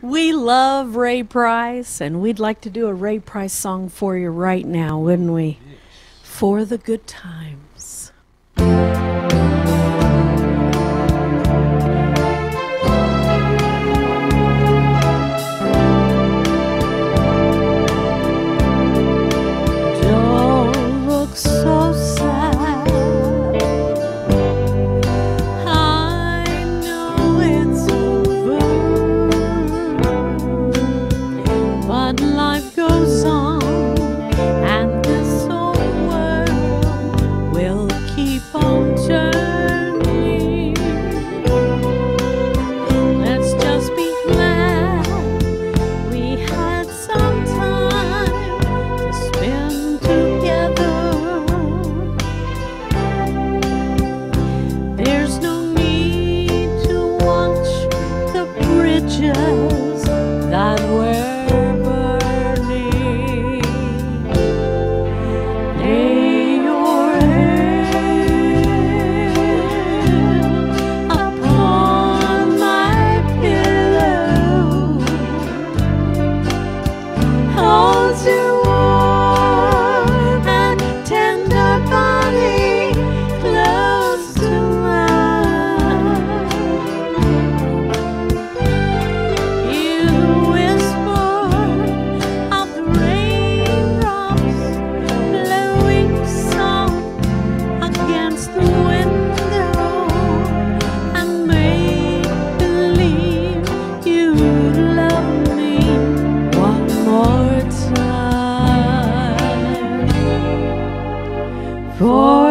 We love Ray Price, and we'd like to do a Ray Price song for you right now, wouldn't we? For the good times. time for